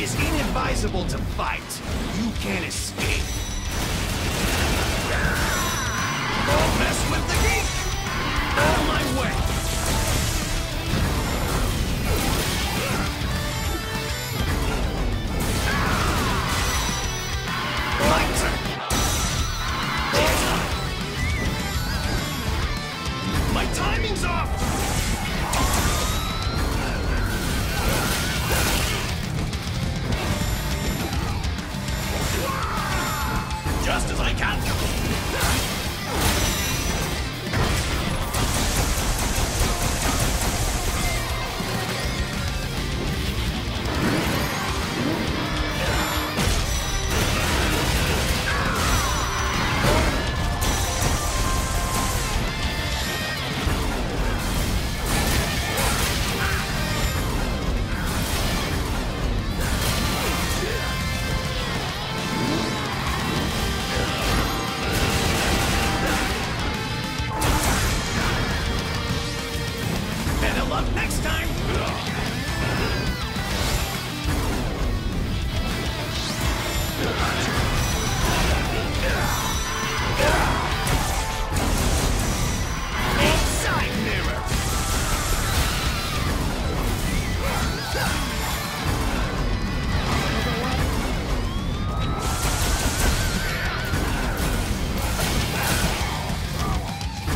It is inadvisable to fight. You can't escape. Don't mess with the geek! Out of my way! My turn! My timing's off! fast as I can. Next time! Inside mirror!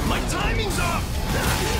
My timing's off.